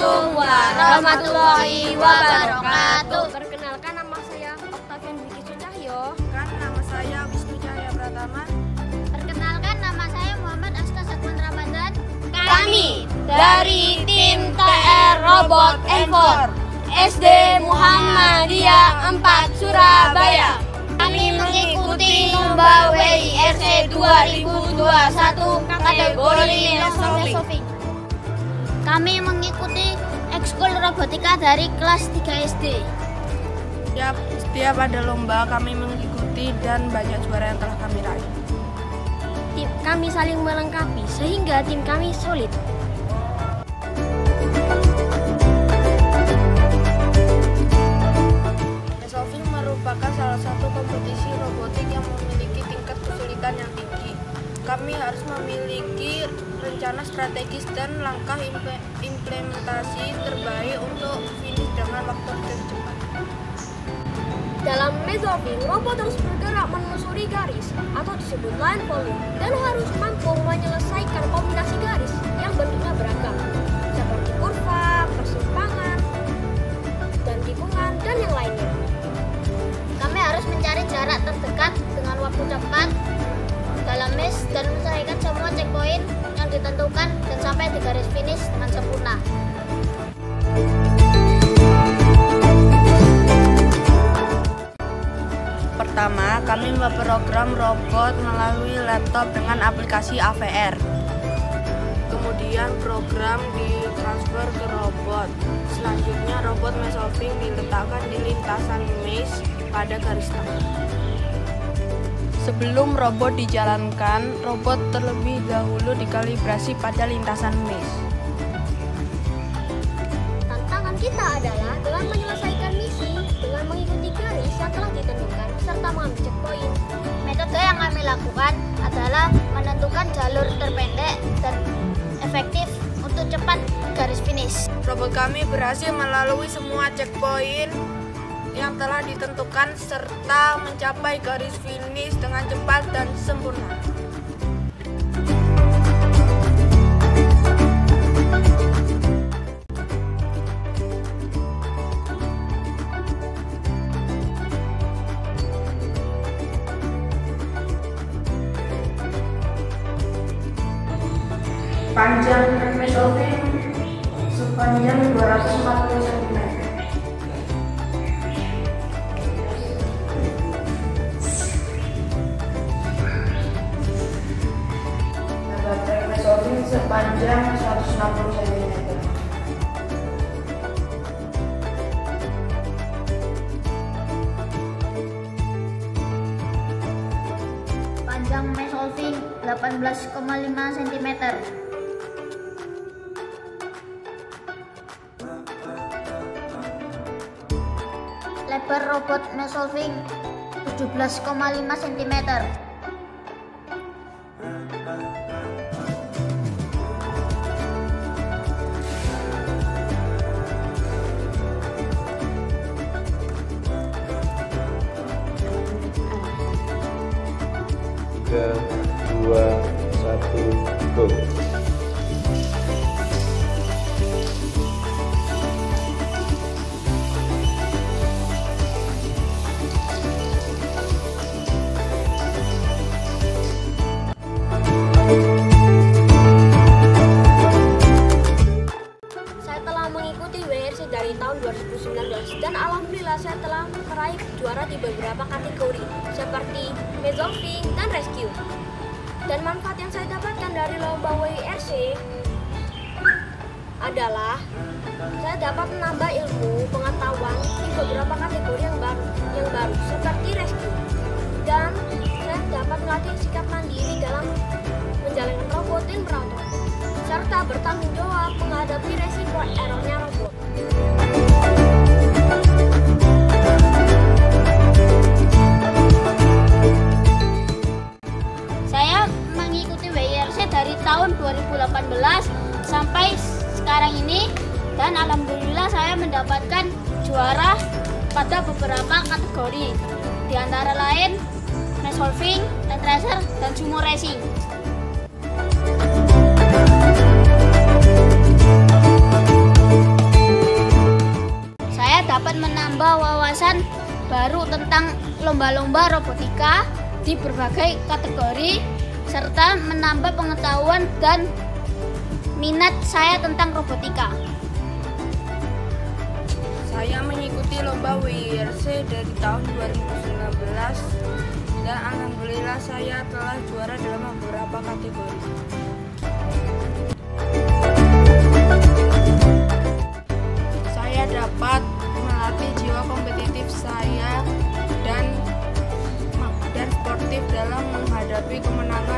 Assalamualaikum warahmatullahi wabarakatuh. Perkenalkan nama saya Octavian Biki Cahyo. Kan nama saya Wisnu Cahaya Pratama. Perkenalkan nama saya Muhammad Aska Sakman Ramadan. Kami dari tim TR Robot Enfor SD Muhammadiyah 4 Surabaya. Kami mengikuti lomba WIRC 2021 kategori Mesofing. Kami mengikuti ekskul robotika dari kelas 3 SD. Setiap, setiap ada lomba kami mengikuti dan banyak juara yang telah kami raih. Tim kami saling melengkapi sehingga tim kami solid. Mesofing merupakan salah satu kompetisi robotik yang memiliki tingkat kesulitan yang tinggi. Kami harus memiliki rencana strategis dan langkah imple- implementasi terbaik untuk finish dengan waktu tercepat. Dalam mesofing, robot harus bergerak menelusuri garis atau disebut line volume dan harus mampu menyelesaikan kombinasi garis yang bentuknya beragam seperti kurva, persimpangan, dan tikungan, dan yang lainnya. Kami harus mencari jarak terdekat dengan waktu cepat dalam mes dan menyelesaikan semua checkpoint yang ditentukan dan sampai di garis finish dengan sempurna. Pertama, kami memprogram robot melalui laptop dengan aplikasi AVR. Kemudian program ditransfer ke robot. Selanjutnya robot mesolving diletakkan di lintasan maze pada garis tengah. Sebelum robot dijalankan, robot terlebih dahulu dikalibrasi pada lintasan maze. Tantangan kita adalah dengan menyelesaikan misi dengan mengikuti garis yang telah ditentukan serta mengambil checkpoint. Metode yang kami lakukan adalah menentukan jalur terpendek dan efektif untuk cepat garis finish. Robot kami berhasil melalui semua checkpoint yang telah ditentukan serta mencapai garis finish dengan cepat dan sempurna. Panjang mesolving sepanjang 240 cm. Sepanjang 160 cm. Panjang mesolving 18,5 cm. Lebar robot mesolving 17,5 cm. Mesolving dan rescue. Dan manfaat yang saya dapatkan dari lomba WRC adalah saya dapat menambah ilmu pengetahuan di beberapa kategori yang baru, yang baru ini dan alhamdulillah saya mendapatkan juara pada beberapa kategori di antara lain resolving, Land racer, dan sumo racing. Saya dapat menambah wawasan baru tentang lomba-lomba robotika di berbagai kategori serta menambah pengetahuan dan minat saya tentang robotika. Saya mengikuti lomba WIRC dari tahun 2019 dan alhamdulillah saya telah juara dalam beberapa kategori. Saya dapat melatih jiwa kompetitif saya dan dan sportif dalam menghadapi kemenangan